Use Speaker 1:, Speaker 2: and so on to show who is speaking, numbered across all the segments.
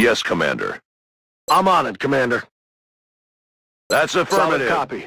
Speaker 1: Yes, Commander.
Speaker 2: I'm on it, Commander.
Speaker 1: That's affirmative.
Speaker 2: Solid copy.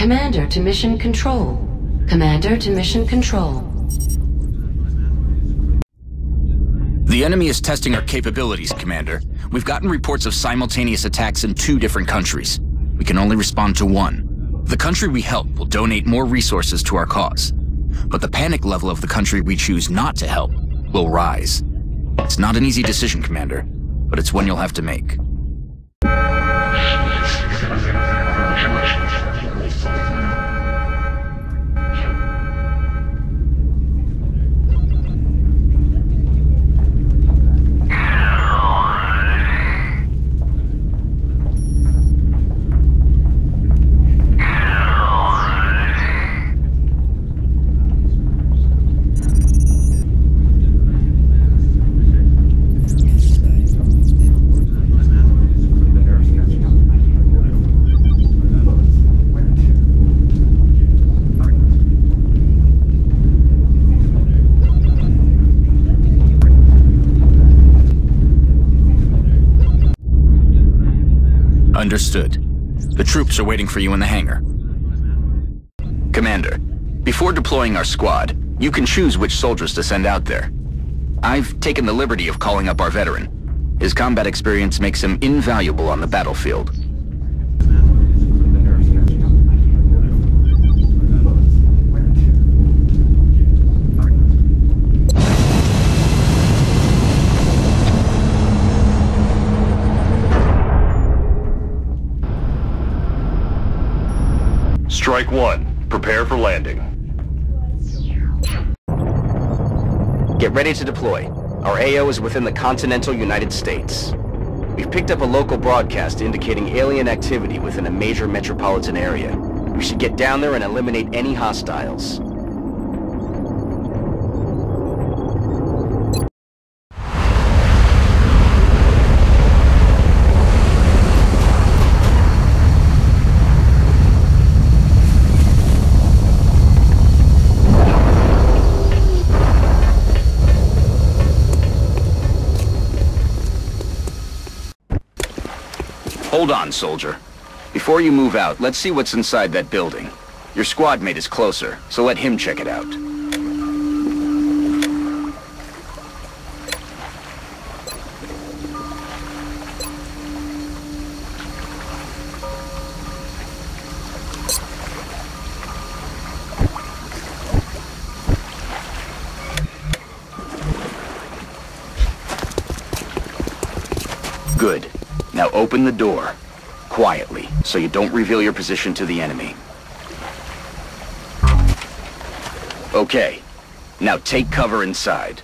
Speaker 3: Commander to Mission Control. Commander to Mission Control.
Speaker 4: The enemy is testing our capabilities, Commander. We've gotten reports of simultaneous attacks in two different countries. We can only respond to one. The country we help will donate more resources to our cause. But the panic level of the country we choose not to help will rise. It's not an easy decision, Commander, but it's one you'll have to make. Understood. The troops are waiting for you in the hangar. Commander, before deploying our squad, you can choose which soldiers to send out there. I've taken the liberty of calling up our veteran. His combat experience makes him invaluable on the battlefield.
Speaker 1: Strike one. Prepare for landing.
Speaker 5: Get ready to deploy. Our AO is within the continental United States. We've picked up a local broadcast indicating alien activity within a major metropolitan area. We should get down there and eliminate any hostiles.
Speaker 4: Hold on, soldier. Before you move out, let's see what's inside that building. Your squad mate is closer, so let him check it out. Open the door. Quietly, so you don't reveal your position to the enemy. Okay. Now take cover inside.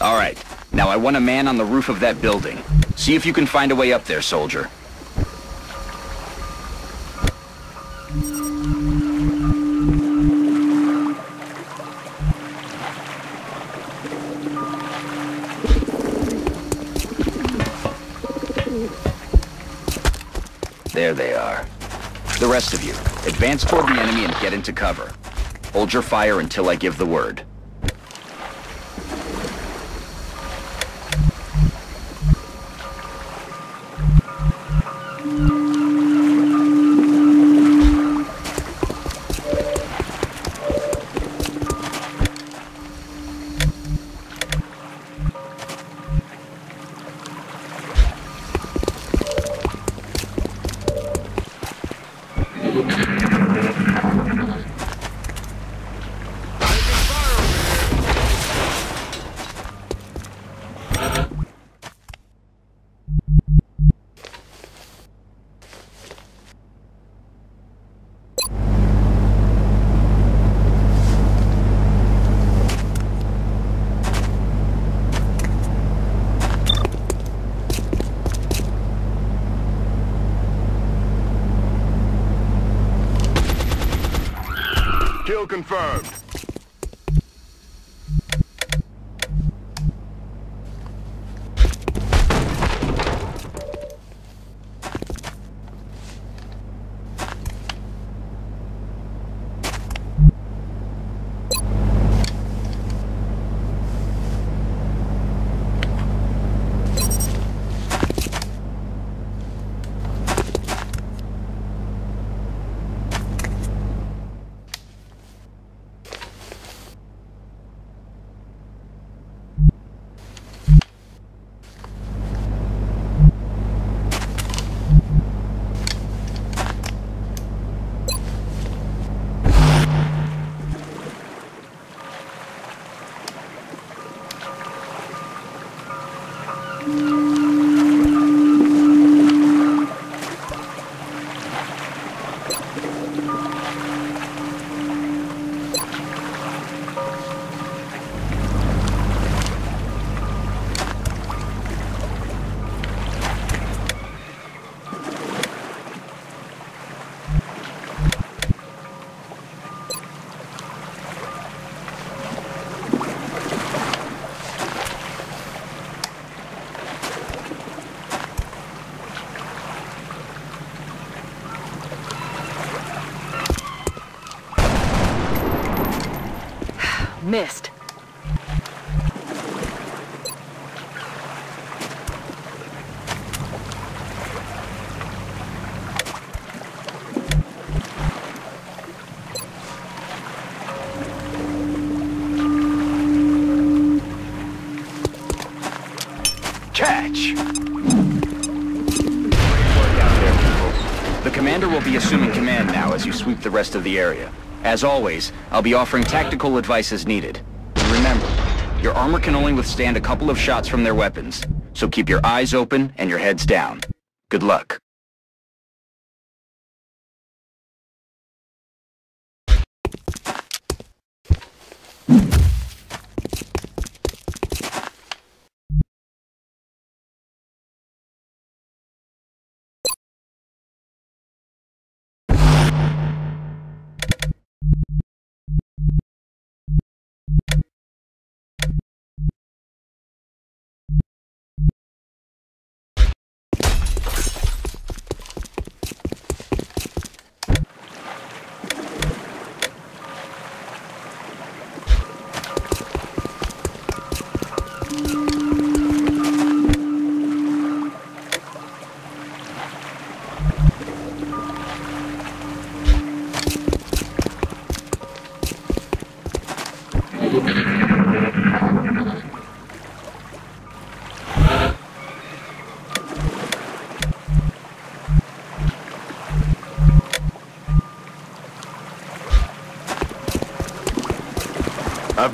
Speaker 4: Alright. Now I want a man on the roof of that building. See if you can find a way up there, soldier. Advance toward the enemy and get into cover. Hold your fire until I give the word.
Speaker 1: Kill confirmed.
Speaker 6: Missed.
Speaker 4: Catch! There. The commander will be assuming command now as you sweep the rest of the area. As always, I'll be offering tactical advice as needed. And remember, your armor can only withstand a couple of shots from their weapons, so keep your eyes open and your heads down. Good luck.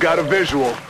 Speaker 1: Got a visual.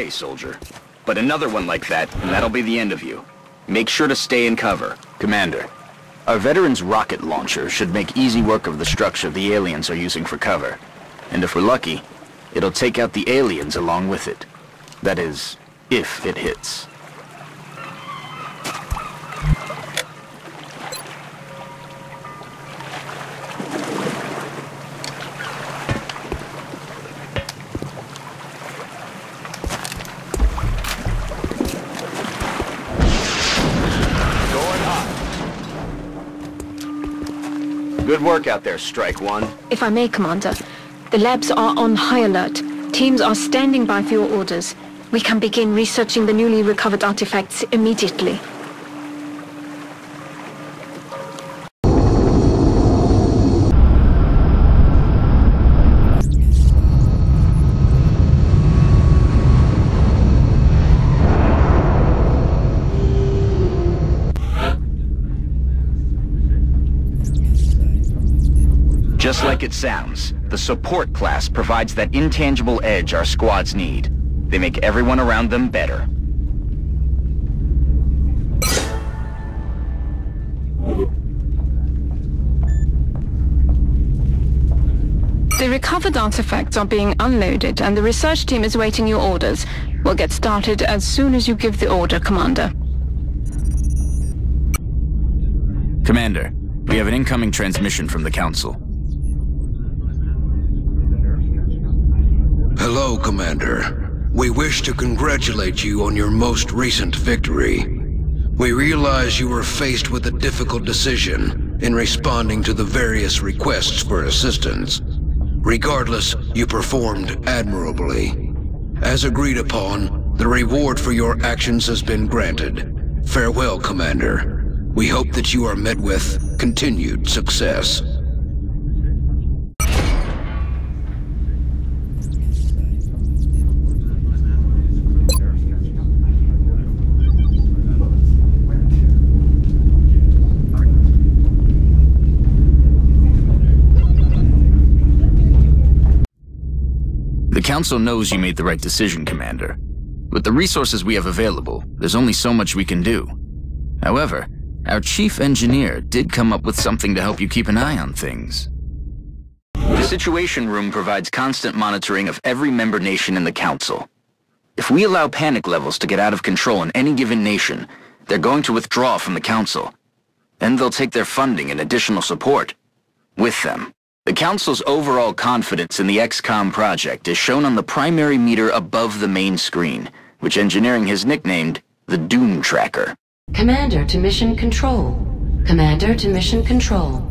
Speaker 5: Okay, soldier. But another one like that, and that'll be the end of you. Make sure to stay in cover.
Speaker 4: Commander, our veteran's rocket launcher should make easy work of the structure the aliens are using for cover. And if we're lucky, it'll take out the aliens along with it. That is, if it hits.
Speaker 5: Good work out there, Strike One.
Speaker 7: If I may, Commander, the labs are on high alert. Teams are standing by for your orders. We can begin researching the newly recovered artifacts immediately.
Speaker 5: Like it sounds, the support class provides that intangible edge our squads need. They make everyone around them better.
Speaker 7: The recovered artifacts are being unloaded and the research team is waiting your orders. We'll get started as soon as you give the order, Commander.
Speaker 4: Commander, we have an incoming transmission from the Council.
Speaker 8: Commander. We wish to congratulate you on your most recent victory. We realize you were faced with a difficult decision in responding to the various requests for assistance. Regardless, you performed admirably. As agreed upon, the reward for your actions has been granted. Farewell, Commander. We hope that you are met with continued success.
Speaker 4: The Council knows you made the right decision, Commander. With the resources we have available, there's only so much we can do. However, our chief engineer did come up with something to help you keep an eye on things.
Speaker 5: The Situation Room provides constant monitoring of every member nation in the Council. If we allow panic levels to get out of control in any given nation, they're going to withdraw from the Council. Then they'll take their funding and additional support with them. The Council's overall confidence in the XCOM project is shown on the primary meter above the main screen, which engineering has nicknamed the Doom Tracker.
Speaker 3: Commander to Mission Control. Commander to Mission Control.